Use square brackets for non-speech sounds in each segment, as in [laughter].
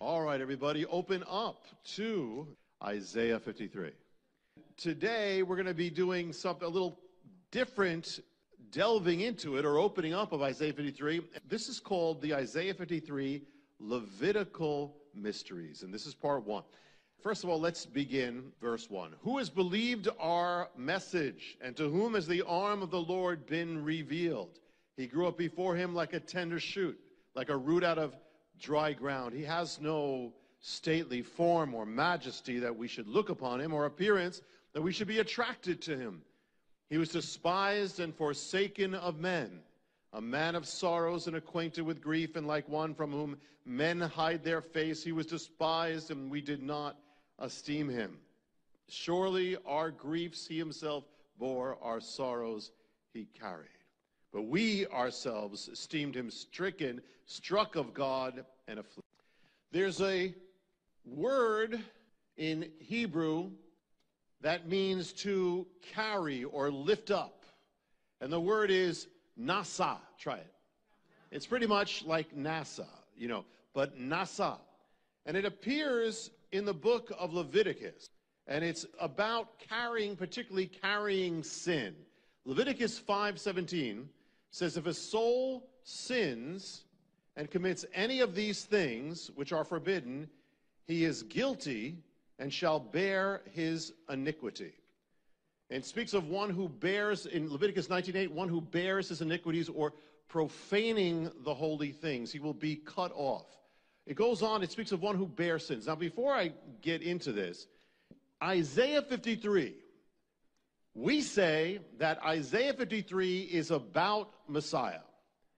All right, everybody, open up to Isaiah 53. Today, we're going to be doing something a little different, delving into it or opening up of Isaiah 53. This is called the Isaiah 53 Levitical Mysteries, and this is part one. First of all, let's begin verse 1. Who has believed our message, and to whom has the arm of the Lord been revealed? He grew up before him like a tender shoot, like a root out of dry ground. He has no stately form or majesty that we should look upon him, or appearance that we should be attracted to him. He was despised and forsaken of men, a man of sorrows and acquainted with grief, and like one from whom men hide their face, he was despised, and we did not esteem him. Surely our griefs he himself bore, our sorrows he carried. But we ourselves esteemed him stricken, struck of God, and afflicted. There's a word in Hebrew that means to carry or lift up. And the word is nasa. Try it. It's pretty much like NASA, you know, but nasa. And it appears in the book of Leviticus. And it's about carrying, particularly carrying sin. Leviticus 5:17 says if a soul sins and commits any of these things which are forbidden, he is guilty and shall bear his iniquity. And speaks of one who bears in Leviticus 19:8, one who bears his iniquities or profaning the holy things, he will be cut off. It goes on, it speaks of one who bears sins. Now, before I get into this, Isaiah 53, we say that Isaiah 53 is about Messiah,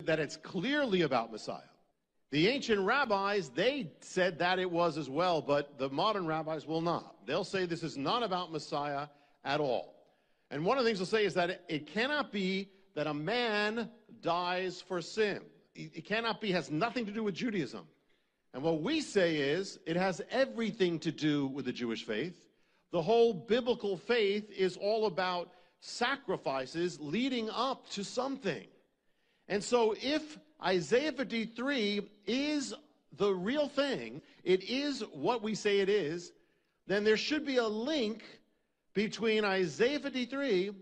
that it's clearly about Messiah. The ancient rabbis, they said that it was as well, but the modern rabbis will not. They'll say this is not about Messiah at all. And one of the things they'll say is that it cannot be that a man dies for sin. It cannot be, has nothing to do with Judaism. And what we say is it has everything to do with the Jewish faith. The whole biblical faith is all about sacrifices leading up to something. And so if Isaiah 53 is the real thing, it is what we say it is, then there should be a link between Isaiah 53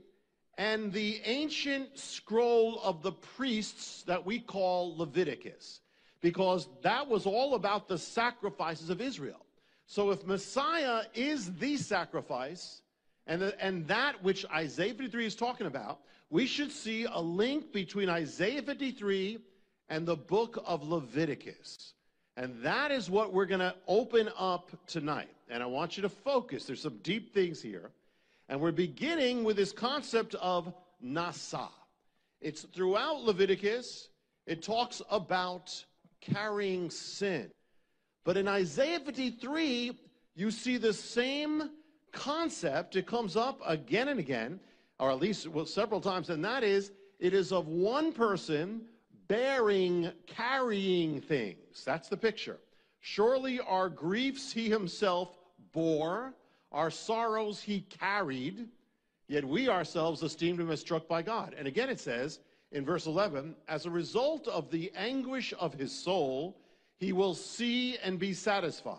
and the ancient scroll of the priests that we call Leviticus because that was all about the sacrifices of Israel. So if Messiah is the sacrifice, and, the, and that which Isaiah 53 is talking about, we should see a link between Isaiah 53 and the book of Leviticus. And that is what we're going to open up tonight. And I want you to focus. There's some deep things here. And we're beginning with this concept of Nasa. It's throughout Leviticus, it talks about carrying sin. But in Isaiah 53, you see the same concept. It comes up again and again, or at least well, several times, and that is it is of one person bearing, carrying things. That's the picture. Surely our griefs he himself bore, our sorrows he carried, yet we ourselves esteemed him as struck by God. And again it says, in verse 11, as a result of the anguish of his soul, he will see and be satisfied.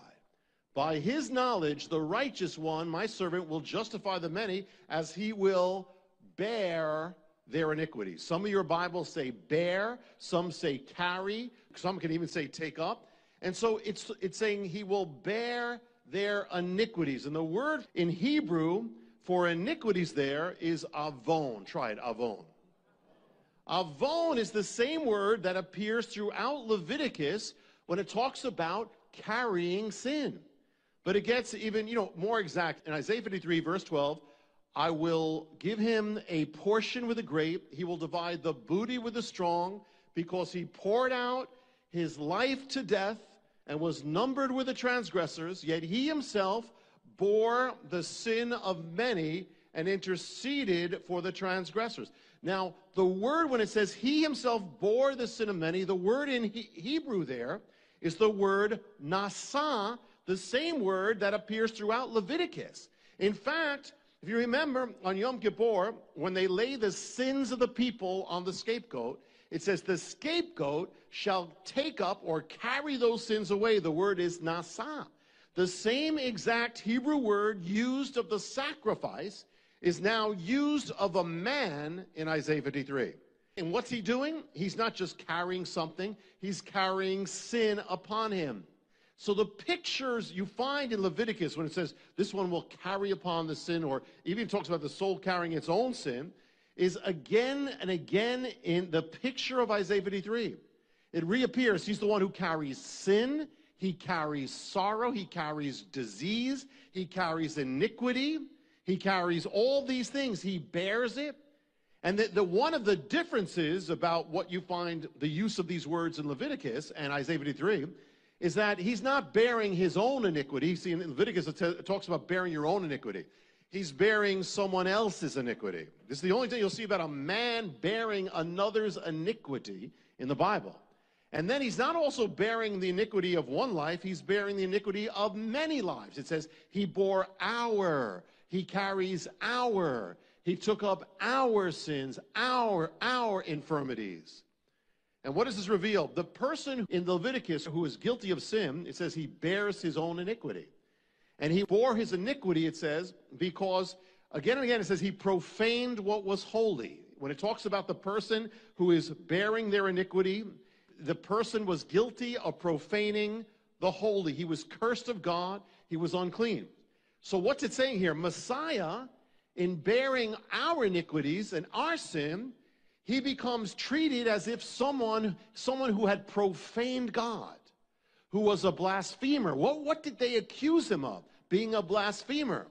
By his knowledge, the righteous one, my servant, will justify the many as he will bear their iniquities. Some of your Bibles say bear, some say carry, some can even say take up. And so it's, it's saying he will bear their iniquities. And the word in Hebrew for iniquities there is avon. Try it, avon. Avon is the same word that appears throughout Leviticus when it talks about carrying sin. But it gets even, you know, more exact. In Isaiah 53, verse 12, I will give him a portion with the great. He will divide the booty with the strong because he poured out his life to death and was numbered with the transgressors. Yet he himself bore the sin of many and interceded for the transgressors. Now, the word, when it says he himself bore the sin of many, the word in he- Hebrew there is the word nasa, the same word that appears throughout Leviticus. In fact, if you remember on Yom Kippur, when they lay the sins of the people on the scapegoat, It says, the scapegoat shall take up or carry those sins away. The word is nasa. The same exact Hebrew word used of the sacrifice is now used of a man in Isaiah 53. And what's he doing? He's not just carrying something, he's carrying sin upon him. So the pictures you find in Leviticus when it says this one will carry upon the sin, or even talks about the soul carrying its own sin, is again and again in the picture of Isaiah 53. It reappears. He's the one who carries sin, he carries sorrow, he carries disease, he carries iniquity, he carries all these things. He bears it. And the, the, one of the differences about what you find the use of these words in Leviticus and Isaiah 53 is that he's not bearing his own iniquity. See, in Leviticus, it, t- it talks about bearing your own iniquity. He's bearing someone else's iniquity. This is the only thing you'll see about a man bearing another's iniquity in the Bible. And then he's not also bearing the iniquity of one life, he's bearing the iniquity of many lives. It says, He bore our, He carries our, He took up our sins, our, our infirmities. And what does this reveal? The person in Leviticus who is guilty of sin, it says he bears his own iniquity. And he bore his iniquity, it says, because again and again it says he profaned what was holy. When it talks about the person who is bearing their iniquity, the person was guilty of profaning the holy. He was cursed of God, he was unclean. So what's it saying here? Messiah, in bearing our iniquities and our sin, he becomes treated as if someone, someone who had profaned God, who was a blasphemer. What, what did they accuse him of? Being a blasphemer.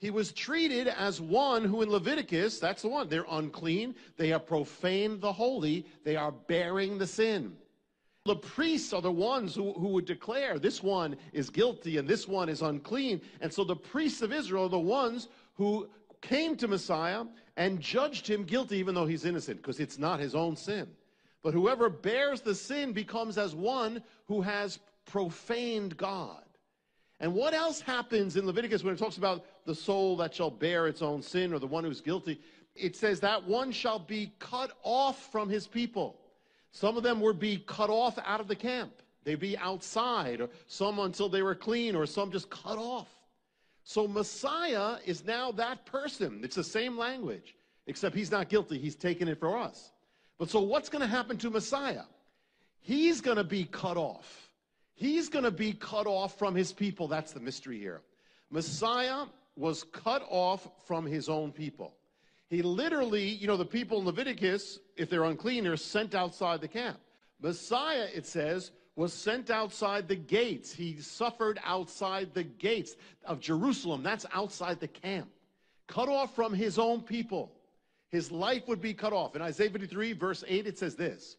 He was treated as one who in Leviticus, that's the one, they're unclean, they have profaned the holy, they are bearing the sin. The priests are the ones who, who would declare this one is guilty and this one is unclean. And so the priests of Israel are the ones who came to Messiah and judged him guilty even though he's innocent because it's not his own sin. But whoever bears the sin becomes as one who has profaned God. And what else happens in Leviticus when it talks about the soul that shall bear its own sin or the one who's guilty? It says that one shall be cut off from his people. Some of them would be cut off out of the camp. They'd be outside, or some until they were clean, or some just cut off. So Messiah is now that person. It's the same language, except he's not guilty. He's taken it for us. But so what's going to happen to Messiah? He's going to be cut off. He's going to be cut off from his people. That's the mystery here. Messiah was cut off from his own people. He literally, you know, the people in Leviticus, if they're unclean, are sent outside the camp. Messiah, it says, was sent outside the gates. He suffered outside the gates of Jerusalem. That's outside the camp. Cut off from his own people. His life would be cut off. In Isaiah 53, verse 8, it says this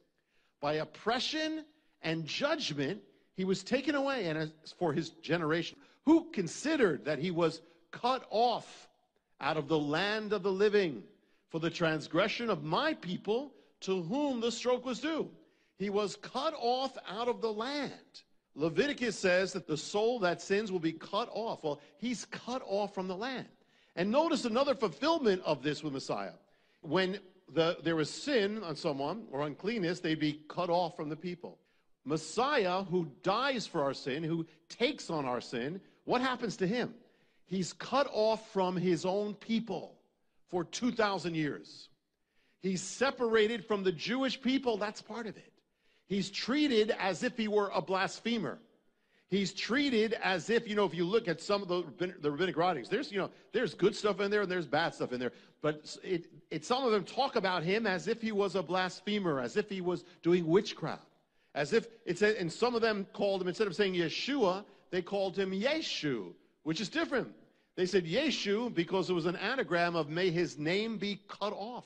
By oppression and judgment, he was taken away, and as for his generation, who considered that he was cut off out of the land of the living for the transgression of my people to whom the stroke was due. He was cut off out of the land. Leviticus says that the soul that sins will be cut off. Well, he's cut off from the land. And notice another fulfillment of this with Messiah. When the, there was sin on someone or uncleanness, they'd be cut off from the people. Messiah, who dies for our sin, who takes on our sin, what happens to him? He's cut off from his own people for 2,000 years. He's separated from the Jewish people. That's part of it. He's treated as if he were a blasphemer. He's treated as if, you know, if you look at some of the, the rabbinic writings, there's, you know, there's good stuff in there and there's bad stuff in there. But it, it, some of them talk about him as if he was a blasphemer, as if he was doing witchcraft. As if, it's a, and some of them called him, instead of saying Yeshua, they called him Yeshu, which is different. They said Yeshu because it was an anagram of may his name be cut off.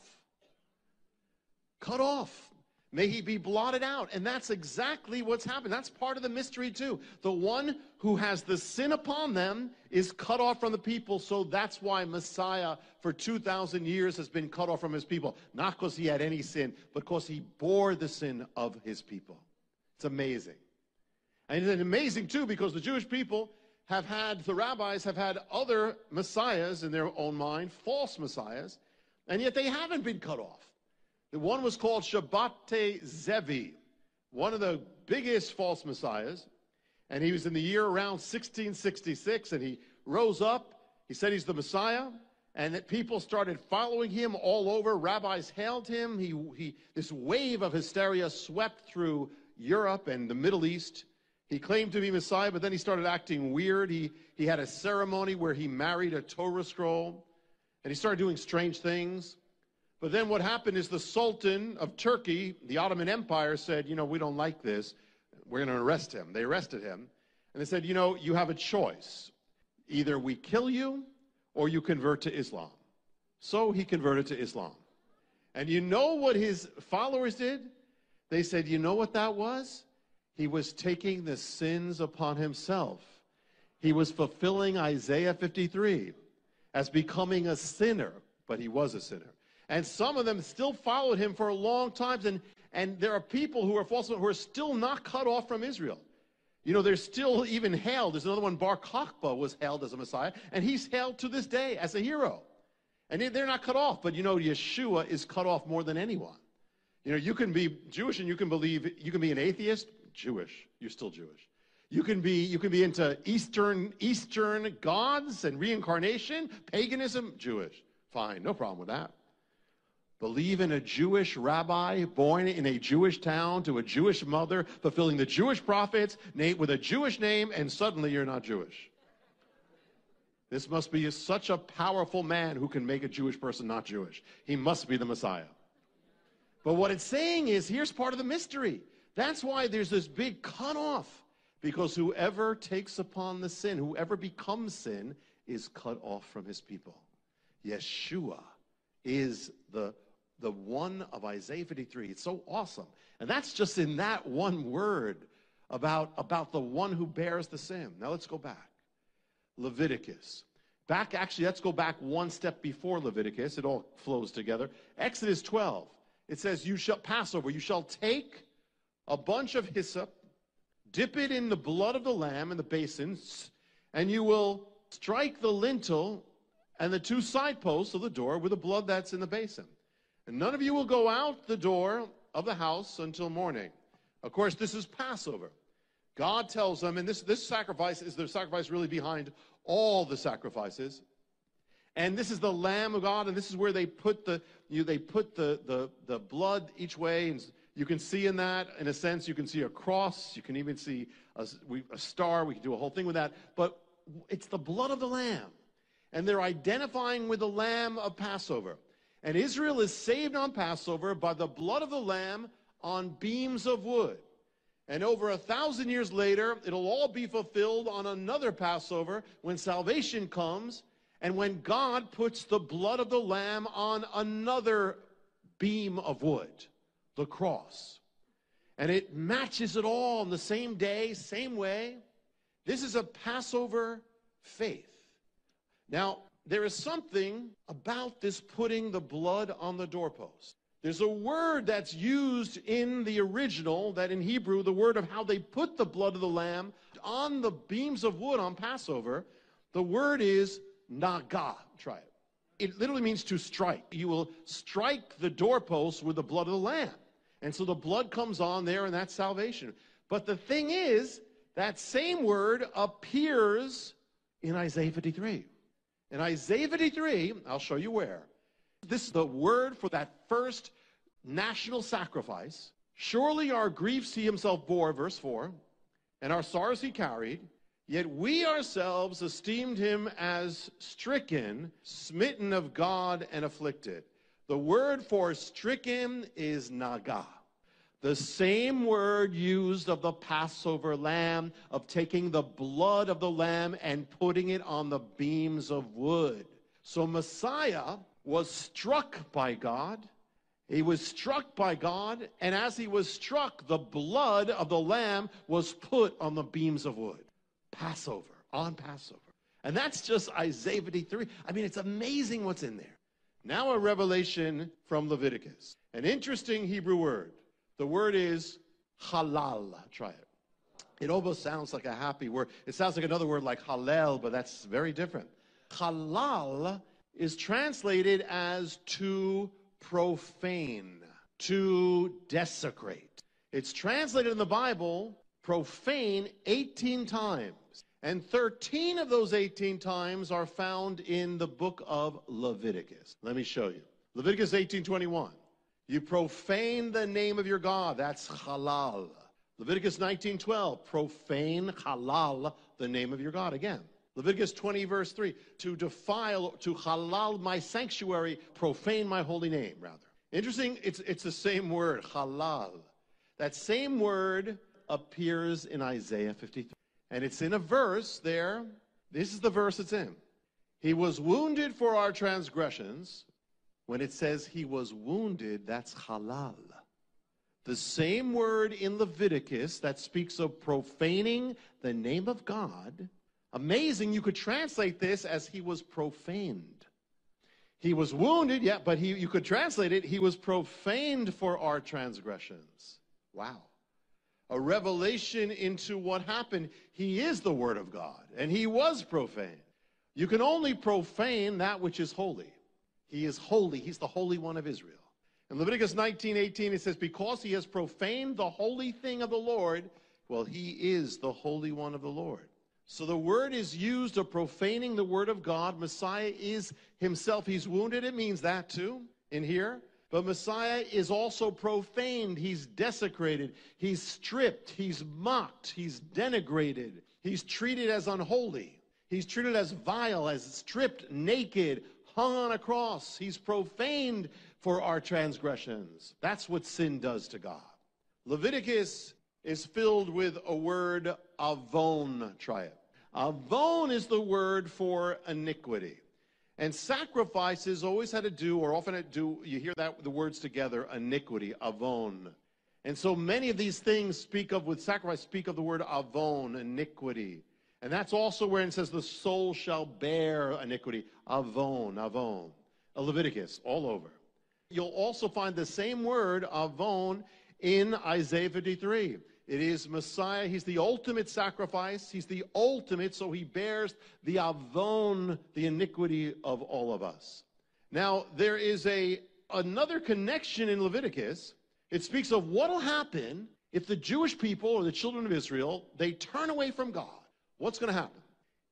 Cut off. May he be blotted out. And that's exactly what's happened. That's part of the mystery, too. The one who has the sin upon them is cut off from the people. So that's why Messiah, for 2,000 years, has been cut off from his people. Not because he had any sin, but because he bore the sin of his people. It's amazing. And it's amazing, too, because the Jewish people have had, the rabbis have had other messiahs in their own mind, false messiahs, and yet they haven't been cut off. The one was called Shabbatai Zevi, one of the biggest false messiahs. And he was in the year around 1666, and he rose up. He said he's the Messiah, and that people started following him all over. Rabbis hailed him. He, he, this wave of hysteria swept through Europe and the Middle East. He claimed to be Messiah, but then he started acting weird. He, he had a ceremony where he married a Torah scroll, and he started doing strange things. But then what happened is the Sultan of Turkey, the Ottoman Empire, said, You know, we don't like this. We're going to arrest him. They arrested him. And they said, You know, you have a choice. Either we kill you or you convert to Islam. So he converted to Islam. And you know what his followers did? They said, You know what that was? He was taking the sins upon himself. He was fulfilling Isaiah 53 as becoming a sinner, but he was a sinner. And some of them still followed him for a long time. And, and there are people who are false who are still not cut off from Israel. You know, they're still even hailed. There's another one, Bar Kokhba was hailed as a Messiah, and he's hailed to this day as a hero. And they're not cut off, but you know, Yeshua is cut off more than anyone. You know, you can be Jewish and you can believe, you can be an atheist, Jewish, you're still Jewish. You can be you can be into Eastern Eastern gods and reincarnation, paganism, Jewish. Fine, no problem with that. Believe in a Jewish rabbi born in a Jewish town to a Jewish mother, fulfilling the Jewish prophets with a Jewish name, and suddenly you're not Jewish. This must be such a powerful man who can make a Jewish person not Jewish. He must be the Messiah. But what it's saying is here's part of the mystery. That's why there's this big cutoff. Because whoever takes upon the sin, whoever becomes sin, is cut off from his people. Yeshua is the, the one of Isaiah 53. It's so awesome. And that's just in that one word about, about the one who bears the sin. Now let's go back. Leviticus. Back, actually, let's go back one step before Leviticus. It all flows together. Exodus 12. It says, You shall, Passover, you shall take a bunch of hyssop, dip it in the blood of the lamb in the basins, and you will strike the lintel and the two side posts of the door with the blood that's in the basin. And none of you will go out the door of the house until morning. Of course, this is Passover. God tells them, and this, this sacrifice is the sacrifice really behind all the sacrifices. And this is the Lamb of God, and this is where they put the you, they put the, the, the blood each way, and you can see in that, in a sense, you can see a cross. You can even see a, a star. We can do a whole thing with that. But it's the blood of the Lamb. And they're identifying with the Lamb of Passover. And Israel is saved on Passover by the blood of the Lamb on beams of wood. And over a thousand years later, it'll all be fulfilled on another Passover when salvation comes and when God puts the blood of the Lamb on another beam of wood the cross. And it matches it all on the same day, same way. This is a Passover faith. Now, there is something about this putting the blood on the doorpost. There's a word that's used in the original, that in Hebrew, the word of how they put the blood of the lamb on the beams of wood on Passover. The word is naga. Try it. It literally means to strike. You will strike the doorpost with the blood of the lamb. And so the blood comes on there, and that's salvation. But the thing is, that same word appears in Isaiah 53. In Isaiah 53, I'll show you where. This is the word for that first national sacrifice. Surely our griefs he himself bore, verse 4, and our sorrows he carried. Yet we ourselves esteemed him as stricken, smitten of God, and afflicted. The word for stricken is naga. The same word used of the Passover lamb, of taking the blood of the lamb and putting it on the beams of wood. So Messiah was struck by God. He was struck by God, and as he was struck, the blood of the lamb was put on the beams of wood. Passover, on Passover. And that's just Isaiah 53. I mean, it's amazing what's in there. Now, a revelation from Leviticus. An interesting Hebrew word. The word is halal. Try it. It almost sounds like a happy word. It sounds like another word like halal, but that's very different. Halal is translated as to profane. to desecrate. It's translated in the Bible profane 18 times. And 13 of those 18 times are found in the book of Leviticus. Let me show you. Leviticus 18:21. You profane the name of your God. That's halal. Leviticus 19:12. Profane halal the name of your God again. Leviticus 20 verse 3. To defile to halal my sanctuary, profane my holy name rather. Interesting, it's it's the same word, halal. That same word appears in Isaiah 53. And it's in a verse there. This is the verse it's in. He was wounded for our transgressions. When it says he was wounded, that's halal. The same word in Leviticus that speaks of profaning the name of God. Amazing, you could translate this as he was profaned. He was wounded, yeah, but he, you could translate it, he was profaned for our transgressions. Wow a revelation into what happened. He is the Word of God, and he was profane. You can only profane that which is holy. He is holy. He's the Holy One of Israel. In Leviticus 19, 18, it says, Because he has profaned the holy thing of the Lord, well, he is the Holy One of the Lord. So the word is used of profaning the word of God. Messiah is himself. He's wounded. It means that too in here. But Messiah is also profaned. He's desecrated. He's stripped. He's mocked. He's denigrated. He's treated as unholy. He's treated as vile, as stripped, naked, hung on a cross. He's profaned for our transgressions. That's what sin does to God. Leviticus is filled with a word avon. Try it. Avon is the word for iniquity. And sacrifices always had to do, or often do, you hear that the words together, iniquity, avon. And so many of these things speak of, with sacrifice, speak of the word avon, iniquity. And that's also where it says the soul shall bear iniquity, avon, avon. Leviticus, all over. You'll also find the same word, avon, in Isaiah 53. It is Messiah. He's the ultimate sacrifice. He's the ultimate, so he bears the avon, the iniquity of all of us. Now, there is a another connection in Leviticus. It speaks of what will happen if the Jewish people or the children of Israel, they turn away from God. What's going to happen?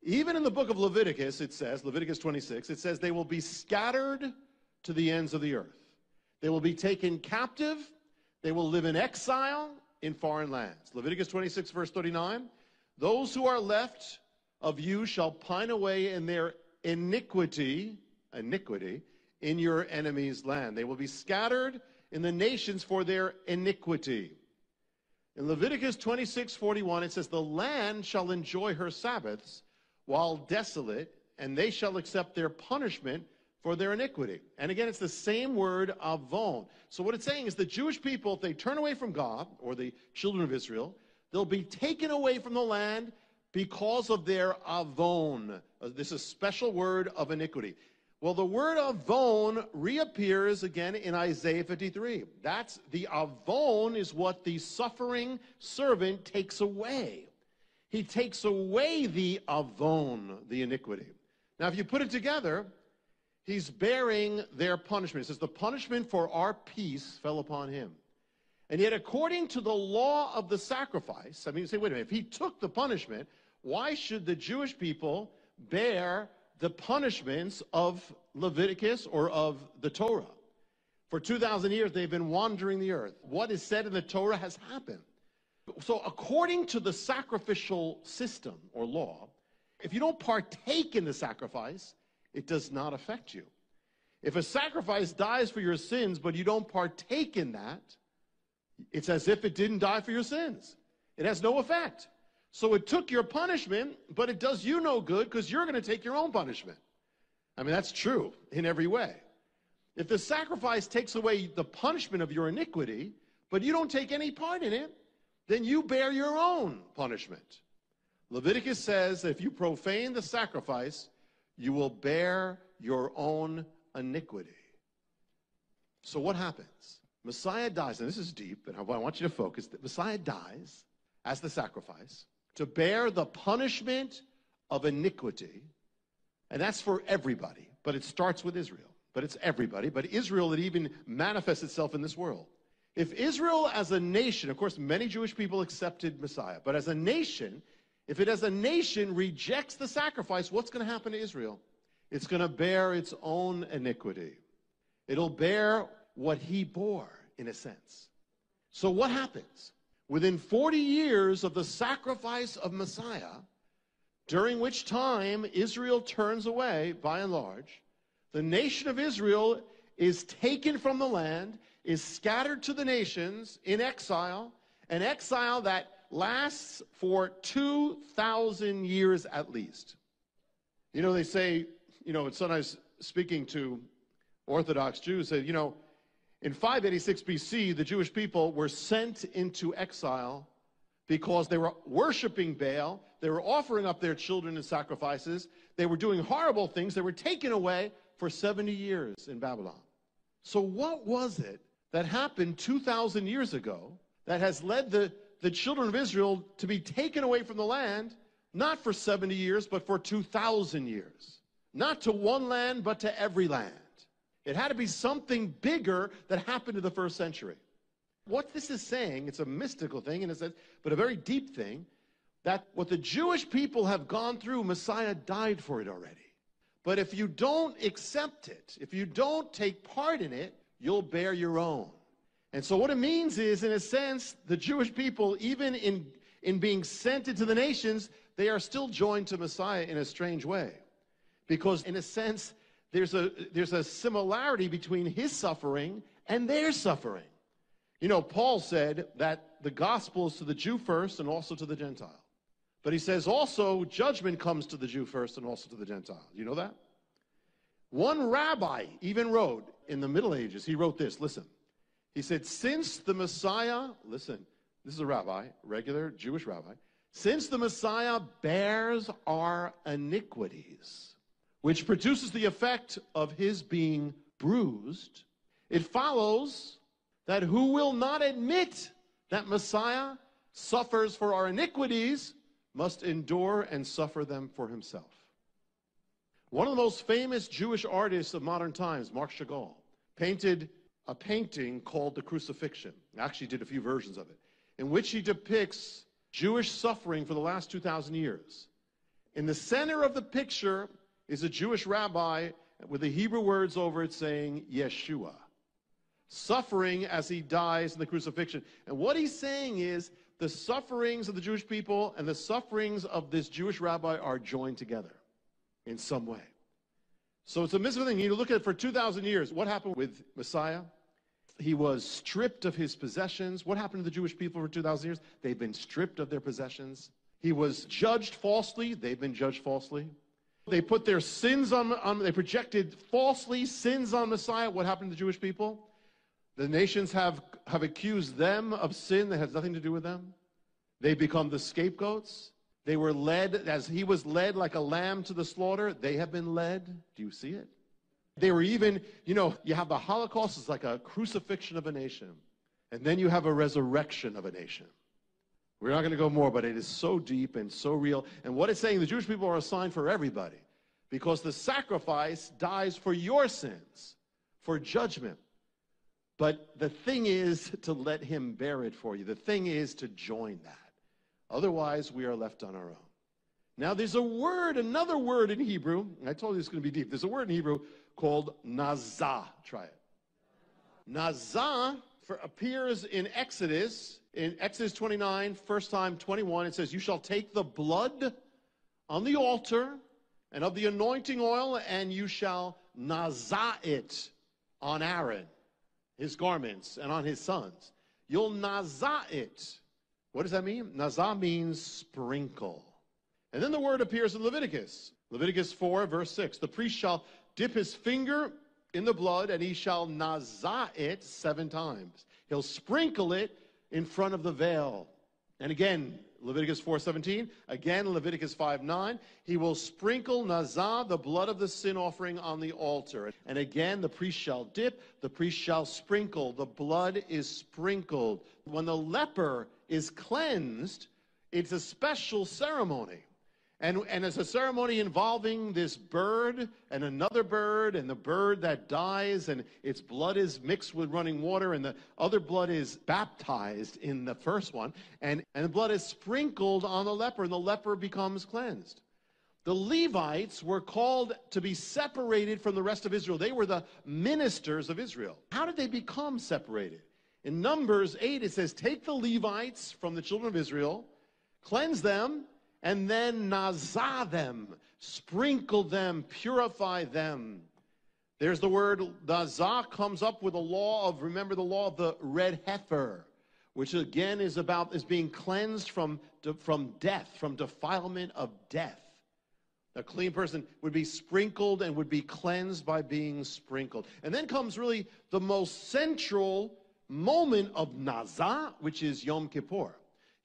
Even in the book of Leviticus, it says, Leviticus 26, it says they will be scattered to the ends of the earth. They will be taken captive. They will live in exile in foreign lands. Leviticus 26, verse 39 Those who are left of you shall pine away in their iniquity, iniquity, in your enemy's land. They will be scattered in the nations for their iniquity. In Leviticus 26, 41, it says, The land shall enjoy her Sabbaths while desolate, and they shall accept their punishment for their iniquity. And again, it's the same word, avon. So what it's saying is the Jewish people, if they turn away from God, or the children of Israel, they'll be taken away from the land because of their avon. Uh, this is a special word of iniquity. Well, the word avon reappears again in Isaiah 53. That's the avon is what the suffering servant takes away. He takes away the avon, the iniquity. Now, if you put it together, He's bearing their punishment. It says, The punishment for our peace fell upon him. And yet, according to the law of the sacrifice, I mean, you say, wait a minute, if he took the punishment, why should the Jewish people bear the punishments of Leviticus or of the Torah? For 2,000 years, they've been wandering the earth. What is said in the Torah has happened. So, according to the sacrificial system or law, if you don't partake in the sacrifice, it does not affect you. If a sacrifice dies for your sins, but you don't partake in that, it's as if it didn't die for your sins. It has no effect. So it took your punishment, but it does you no good because you're going to take your own punishment. I mean, that's true in every way. If the sacrifice takes away the punishment of your iniquity, but you don't take any part in it, then you bear your own punishment. Leviticus says that if you profane the sacrifice, you will bear your own iniquity. So what happens? Messiah dies, and this is deep, and I want you to focus. That Messiah dies as the sacrifice to bear the punishment of iniquity, and that's for everybody, but it starts with Israel. But it's everybody, but Israel, that even manifests itself in this world. If Israel as a nation, of course, many Jewish people accepted Messiah, but as a nation, if it as a nation rejects the sacrifice, what's going to happen to Israel? It's going to bear its own iniquity. It'll bear what he bore, in a sense. So, what happens? Within 40 years of the sacrifice of Messiah, during which time Israel turns away, by and large, the nation of Israel is taken from the land, is scattered to the nations in exile, an exile that lasts for 2,000 years at least. You know, they say, you know, it's sometimes speaking to Orthodox Jews, say, you know, in 586 BC, the Jewish people were sent into exile because they were worshiping Baal, they were offering up their children as sacrifices, they were doing horrible things, they were taken away for 70 years in Babylon. So, what was it that happened 2,000 years ago that has led the, the children of Israel to be taken away from the land, not for 70 years, but for 2,000 years? Not to one land, but to every land. It had to be something bigger that happened in the first century. What this is saying, it's a mystical thing in a sense, but a very deep thing, that what the Jewish people have gone through, Messiah died for it already. But if you don't accept it, if you don't take part in it, you'll bear your own. And so what it means is, in a sense, the Jewish people, even in, in being sent into the nations, they are still joined to Messiah in a strange way. Because in a sense, there's a, there's a similarity between his suffering and their suffering. You know, Paul said that the gospel is to the Jew first and also to the Gentile. But he says also judgment comes to the Jew first and also to the Gentile. You know that? One rabbi even wrote in the Middle Ages, he wrote this listen. He said, Since the Messiah, listen, this is a rabbi, regular Jewish rabbi, since the Messiah bears our iniquities, which produces the effect of his being bruised, it follows that who will not admit that Messiah suffers for our iniquities must endure and suffer them for himself. One of the most famous Jewish artists of modern times, Marc Chagall, painted a painting called The Crucifixion. Actually, did a few versions of it, in which he depicts Jewish suffering for the last 2,000 years. In the center of the picture is a Jewish rabbi with the Hebrew words over it saying, Yeshua suffering as he dies in the crucifixion. And what he's saying is the sufferings of the Jewish people and the sufferings of this Jewish rabbi are joined together in some way. So it's a mystical thing. You look at it for 2,000 years. What happened with Messiah? He was stripped of his possessions. What happened to the Jewish people for 2,000 years? They've been stripped of their possessions. He was judged falsely. They've been judged falsely. They put their sins on, on they projected falsely sins on Messiah. What happened to the Jewish people? The nations have, have accused them of sin that has nothing to do with them. They become the scapegoats. They were led, as he was led like a lamb to the slaughter, they have been led. Do you see it? They were even, you know, you have the Holocaust is like a crucifixion of a nation. And then you have a resurrection of a nation. We're not going to go more, but it is so deep and so real. And what it's saying, the Jewish people are a sign for everybody because the sacrifice dies for your sins, for judgment. But the thing is [laughs] to let him bear it for you. The thing is to join that. Otherwise, we are left on our own. Now, there's a word, another word in Hebrew. I told you it's going to be deep. There's a word in Hebrew called nazah. Try it. Nazah for, appears in Exodus, in Exodus 29, first time 21. It says, You shall take the blood on the altar and of the anointing oil, and you shall nazah it on Aaron his garments and on his sons. You'll nazah it. What does that mean? Nazah means sprinkle. And then the word appears in Leviticus. Leviticus 4, verse 6. The priest shall dip his finger in the blood and he shall nazah it seven times. He'll sprinkle it in front of the veil. And again, Leviticus 4:17, again Leviticus 5:9, he will sprinkle nazah, the blood of the sin offering on the altar. And again the priest shall dip, the priest shall sprinkle, the blood is sprinkled. When the leper is cleansed, it's a special ceremony. And, and it's a ceremony involving this bird and another bird, and the bird that dies, and its blood is mixed with running water, and the other blood is baptized in the first one, and, and the blood is sprinkled on the leper, and the leper becomes cleansed. The Levites were called to be separated from the rest of Israel. They were the ministers of Israel. How did they become separated? In Numbers 8, it says, Take the Levites from the children of Israel, cleanse them, and then nazah them, sprinkle them, purify them. There's the word nazah comes up with a law of, remember the law of the red heifer, which again is about, is being cleansed from, from death, from defilement of death. A clean person would be sprinkled and would be cleansed by being sprinkled. And then comes really the most central moment of Nazah, which is Yom Kippur.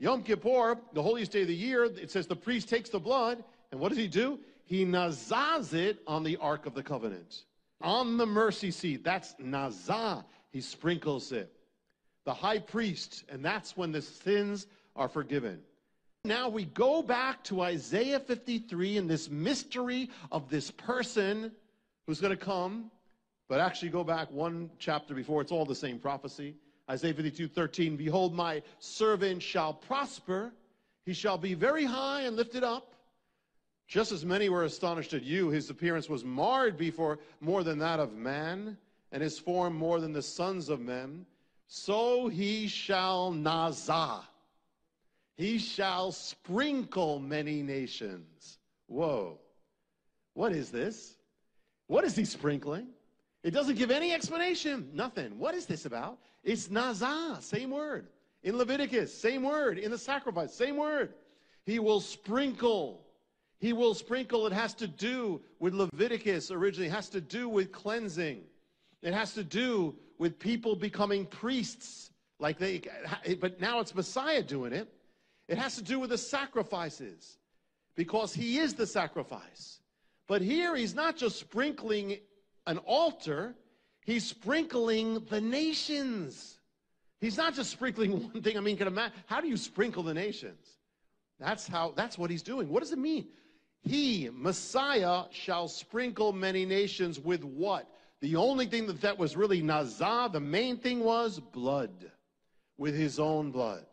Yom Kippur, the holiest day of the year, it says the priest takes the blood, and what does he do? He nazaz it on the Ark of the Covenant, on the mercy seat. That's nazah. He sprinkles it. The high priest, and that's when the sins are forgiven. Now we go back to Isaiah 53 and this mystery of this person who's going to come, but actually go back one chapter before. It's all the same prophecy. Isaiah 52 13. Behold, my servant shall prosper. He shall be very high and lifted up. Just as many were astonished at you, his appearance was marred before more than that of man, and his form more than the sons of men. So he shall nazah he shall sprinkle many nations. Whoa. What is this? What is he sprinkling? It doesn't give any explanation. Nothing. What is this about? It's nazah, same word. In Leviticus, same word. In the sacrifice, same word. He will sprinkle. He will sprinkle. It has to do with Leviticus originally. It has to do with cleansing. It has to do with people becoming priests. Like they, but now it's Messiah doing it. It has to do with the sacrifices because he is the sacrifice. But here he's not just sprinkling an altar, he's sprinkling the nations. He's not just sprinkling [laughs] one thing. I mean, can imagine, how do you sprinkle the nations? That's how that's what he's doing. What does it mean? He, Messiah, shall sprinkle many nations with what? The only thing that that was really nazah, the main thing was blood, with his own blood.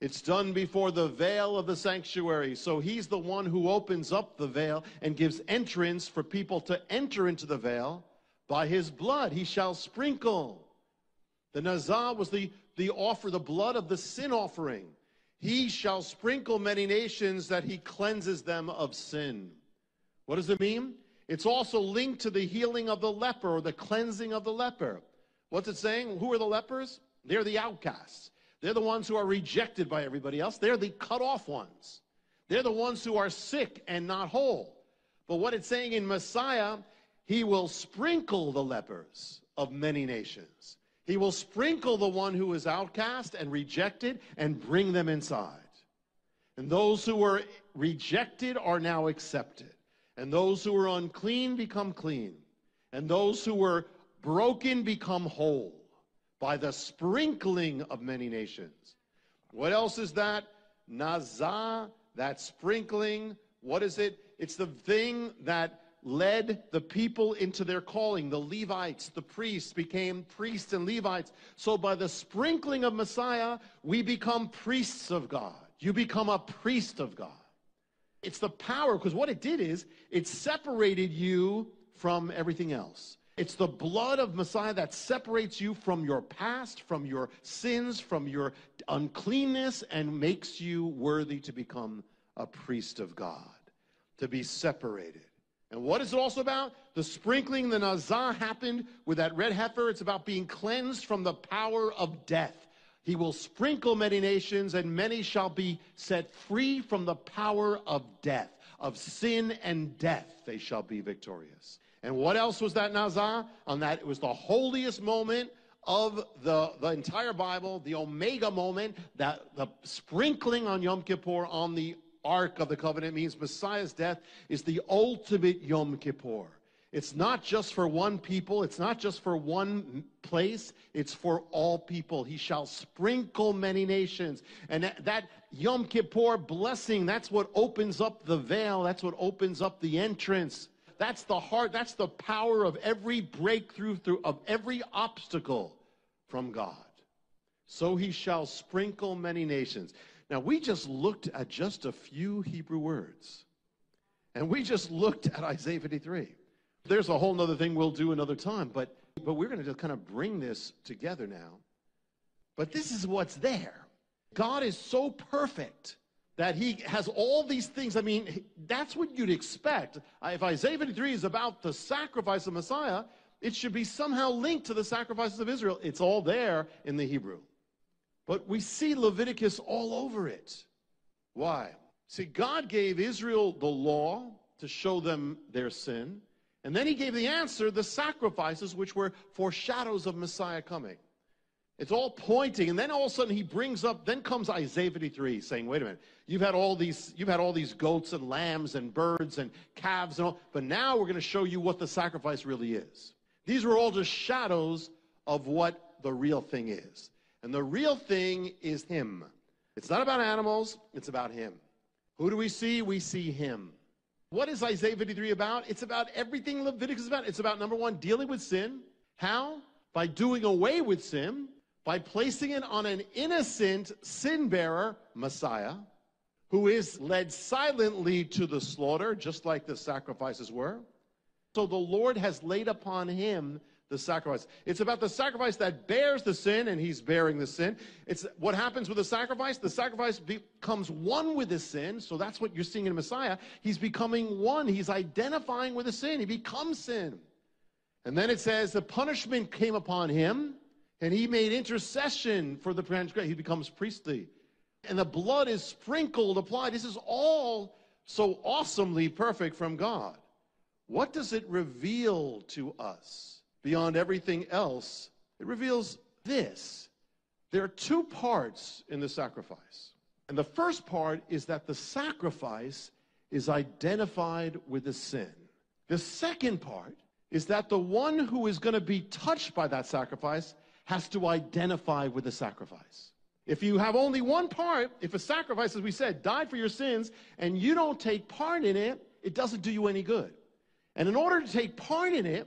It's done before the veil of the sanctuary. So he's the one who opens up the veil and gives entrance for people to enter into the veil. By his blood he shall sprinkle. The Nazah was the, the offer, the blood of the sin offering. He shall sprinkle many nations that he cleanses them of sin. What does it mean? It's also linked to the healing of the leper or the cleansing of the leper. What's it saying? Who are the lepers? They're the outcasts. They're the ones who are rejected by everybody else. They're the cut off ones. They're the ones who are sick and not whole. But what it's saying in Messiah, he will sprinkle the lepers of many nations. He will sprinkle the one who is outcast and rejected and bring them inside. And those who were rejected are now accepted. And those who were unclean become clean. And those who were broken become whole by the sprinkling of many nations. What else is that? Nazah, that sprinkling. What is it? It's the thing that led the people into their calling. The Levites, the priests, became priests and Levites. So by the sprinkling of Messiah, we become priests of God. You become a priest of God. It's the power, because what it did is it separated you from everything else. It's the blood of Messiah that separates you from your past, from your sins, from your uncleanness, and makes you worthy to become a priest of God, to be separated. And what is it also about? The sprinkling, the nazah happened with that red heifer. It's about being cleansed from the power of death. He will sprinkle many nations, and many shall be set free from the power of death, of sin and death. They shall be victorious. And what else was that Nazah? On that, it was the holiest moment of the, the entire Bible, the Omega moment, that the sprinkling on Yom Kippur on the Ark of the Covenant means Messiah's death is the ultimate Yom Kippur. It's not just for one people, it's not just for one place, it's for all people. He shall sprinkle many nations. And that, that Yom Kippur blessing, that's what opens up the veil, that's what opens up the entrance. That's the heart, that's the power of every breakthrough through of every obstacle from God. So he shall sprinkle many nations. Now we just looked at just a few Hebrew words. And we just looked at Isaiah 53. There's a whole nother thing we'll do another time, but, but we're going to just kind of bring this together now. But this is what's there. God is so perfect that he has all these things. I mean, that's what you'd expect. Uh, if Isaiah 53 is about the sacrifice of Messiah, it should be somehow linked to the sacrifices of Israel. It's all there in the Hebrew. But we see Leviticus all over it. Why? See, God gave Israel the law to show them their sin. And then he gave the answer, the sacrifices, which were foreshadows of Messiah coming. It's all pointing, and then all of a sudden he brings up, then comes Isaiah 53 saying, wait a minute, you've had all these, you've had all these goats and lambs and birds and calves and all, but now we're going to show you what the sacrifice really is. These were all just shadows of what the real thing is. And the real thing is him. It's not about animals, it's about him. Who do we see? We see him. What is Isaiah 53 about? It's about everything Leviticus is about. It's about number one, dealing with sin. How? By doing away with sin, by placing it on an innocent sin bearer, Messiah, who is led silently to the slaughter, just like the sacrifices were. So the Lord has laid upon him the sacrifice. It's about the sacrifice that bears the sin, and he's bearing the sin. It's what happens with the sacrifice. The sacrifice becomes one with the sin. So that's what you're seeing in Messiah. He's becoming one. He's identifying with the sin. He becomes sin. And then it says the punishment came upon him, and he made intercession for the transgression. He becomes priestly. And the blood is sprinkled, applied. This is all so awesomely perfect from God. What does it reveal to us? Beyond everything else, it reveals this. There are two parts in the sacrifice. And the first part is that the sacrifice is identified with the sin. The second part is that the one who is going to be touched by that sacrifice has to identify with the sacrifice. If you have only one part, if a sacrifice, as we said, died for your sins, and you don't take part in it, it doesn't do you any good. And in order to take part in it,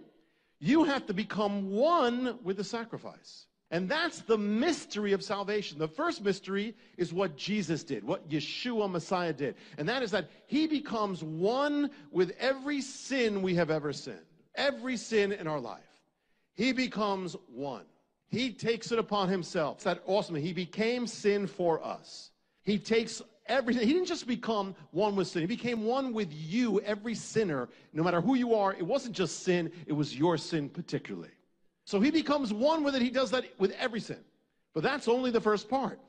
you have to become one with the sacrifice. And that's the mystery of salvation. The first mystery is what Jesus did, what Yeshua Messiah did. And that is that he becomes one with every sin we have ever sinned, every sin in our life. He becomes one. He takes it upon himself. It's that awesome. He became sin for us. He takes everything. He didn't just become one with sin. He became one with you, every sinner, no matter who you are. It wasn't just sin, it was your sin particularly. So he becomes one with it. He does that with every sin. But that's only the first part.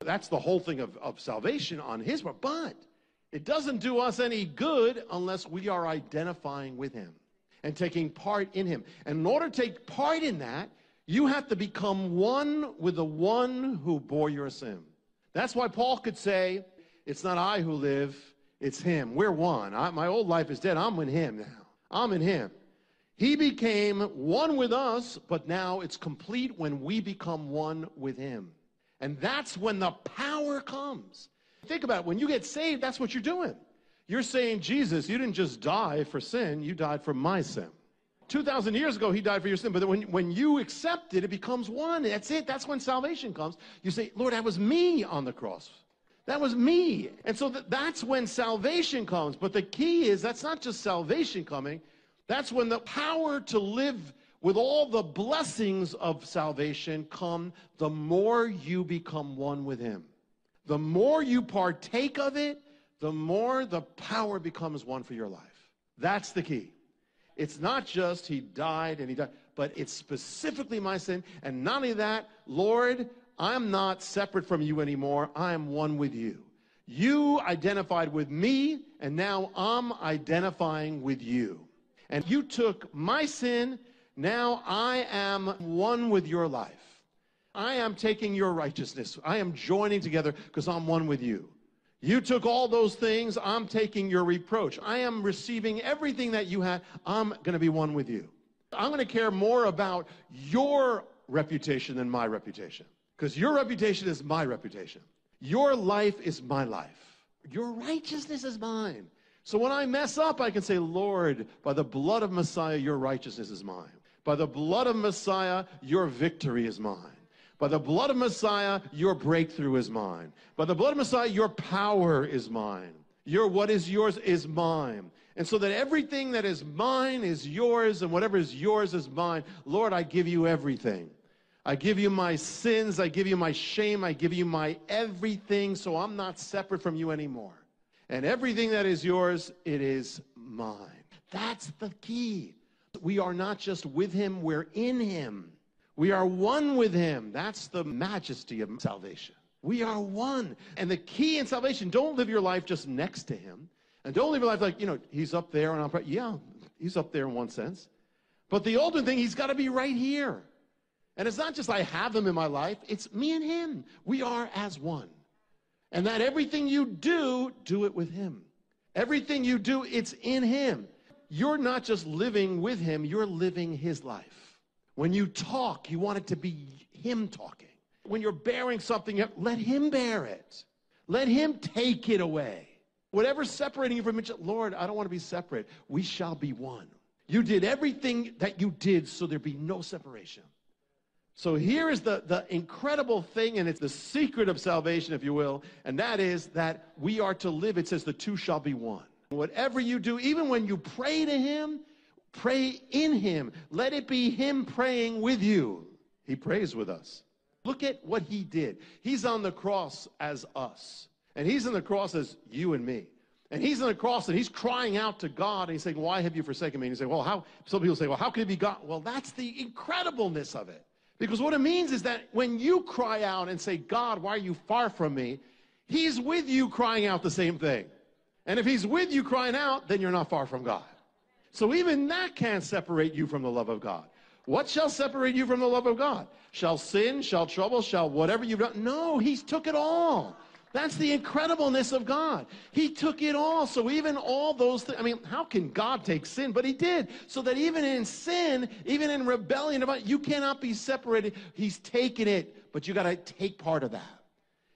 That's the whole thing of, of salvation on his part. But it doesn't do us any good unless we are identifying with him and taking part in him. And in order to take part in that, you have to become one with the one who bore your sin. That's why Paul could say, It's not I who live, it's him. We're one. I, my old life is dead. I'm in him now. I'm in him. He became one with us, but now it's complete when we become one with him. And that's when the power comes. Think about it. When you get saved, that's what you're doing. You're saying, Jesus, you didn't just die for sin, you died for my sin. 2,000 years ago, he died for your sin. But when, when you accept it, it becomes one. That's it. That's when salvation comes. You say, Lord, that was me on the cross. That was me. And so th- that's when salvation comes. But the key is that's not just salvation coming, that's when the power to live with all the blessings of salvation come the more you become one with Him. The more you partake of it, the more the power becomes one for your life. That's the key. It's not just he died and he died, but it's specifically my sin. And not only that, Lord, I'm not separate from you anymore. I am one with you. You identified with me, and now I'm identifying with you. And you took my sin. Now I am one with your life. I am taking your righteousness. I am joining together because I'm one with you. You took all those things. I'm taking your reproach. I am receiving everything that you had. I'm going to be one with you. I'm going to care more about your reputation than my reputation. Because your reputation is my reputation. Your life is my life. Your righteousness is mine. So when I mess up, I can say, Lord, by the blood of Messiah, your righteousness is mine. By the blood of Messiah, your victory is mine. By the blood of Messiah, your breakthrough is mine. By the blood of Messiah, your power is mine. Your what is yours is mine. And so that everything that is mine is yours, and whatever is yours is mine. Lord, I give you everything. I give you my sins. I give you my shame. I give you my everything, so I'm not separate from you anymore. And everything that is yours, it is mine. That's the key. We are not just with him, we're in him. We are one with him. That's the majesty of salvation. We are one. And the key in salvation, don't live your life just next to him. And don't live your life like, you know, he's up there and I'm, yeah, he's up there in one sense. But the ultimate thing, he's got to be right here. And it's not just I have him in my life, it's me and him. We are as one. And that everything you do, do it with him. Everything you do, it's in him. You're not just living with him, you're living his life. When you talk, you want it to be him talking. When you're bearing something, let him bear it. Let him take it away. Whatever's separating you from each other, Lord, I don't want to be separate. We shall be one. You did everything that you did so there be no separation. So here is the, the incredible thing, and it's the secret of salvation, if you will, and that is that we are to live. It says the two shall be one. Whatever you do, even when you pray to Him, pray in Him. Let it be Him praying with you. He prays with us. Look at what He did. He's on the cross as us, and He's on the cross as you and me. And he's on the cross and he's crying out to God and he's saying, Why have you forsaken me? And he's saying, Well, how some people say, Well, how can it be God? Well, that's the incredibleness of it. Because what it means is that when you cry out and say, God, why are you far from me? He's with you crying out the same thing. And if he's with you crying out, then you're not far from God. So even that can't separate you from the love of God. What shall separate you from the love of God? Shall sin, shall trouble, shall whatever you've done? No, he's took it all. That's the incredibleness of God. He took it all. So even all those things, I mean, how can God take sin? But he did. So that even in sin, even in rebellion, you cannot be separated. He's taken it, but you got to take part of that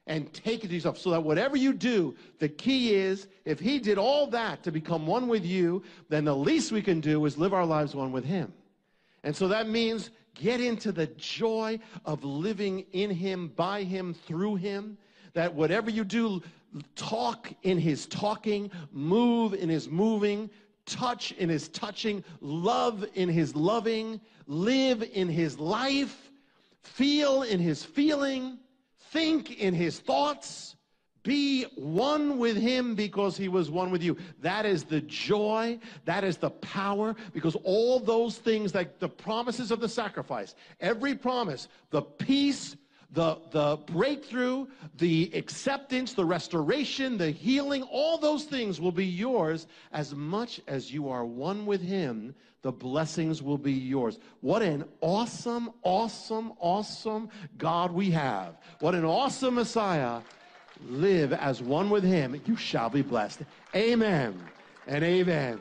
and take it to yourself. So that whatever you do, the key is if he did all that to become one with you, then the least we can do is live our lives one with him. And so that means get into the joy of living in him, by him, through him that whatever you do, talk in his talking, move in his moving, touch in his touching, love in his loving, live in his life, feel in his feeling, think in his thoughts, be one with him because he was one with you. That is the joy, that is the power, because all those things, like the promises of the sacrifice, every promise, the peace, the, the breakthrough, the acceptance, the restoration, the healing, all those things will be yours as much as you are one with Him. The blessings will be yours. What an awesome, awesome, awesome God we have. What an awesome Messiah. Live as one with Him. You shall be blessed. Amen and amen.